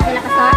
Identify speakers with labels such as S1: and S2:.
S1: Sila